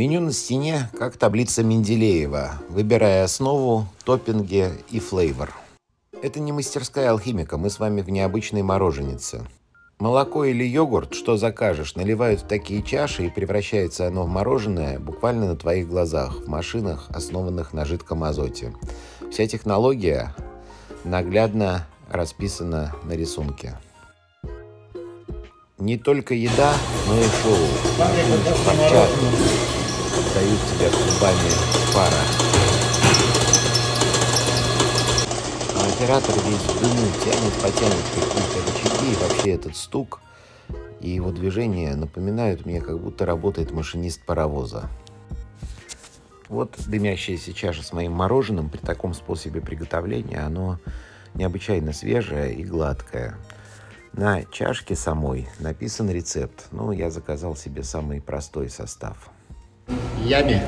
Меню на стене, как таблица Менделеева, выбирая основу, топпинги и флейвор. Это не мастерская алхимика, мы с вами в необычной мороженице. Молоко или йогурт, что закажешь, наливают в такие чаши и превращается оно в мороженое буквально на твоих глазах, в машинах, основанных на жидком азоте. Вся технология наглядно расписана на рисунке. Не только еда, но и шоу. Камчатка дают тебе клубами пара. А оператор весь дыму тянет, потянет какие-то рычаги, и вообще этот стук и его движения напоминают мне, как будто работает машинист паровоза. Вот дымящаяся чаша с моим мороженым при таком способе приготовления, оно необычайно свежее и гладкое. На чашке самой написан рецепт, но ну, я заказал себе самый простой состав. Ями.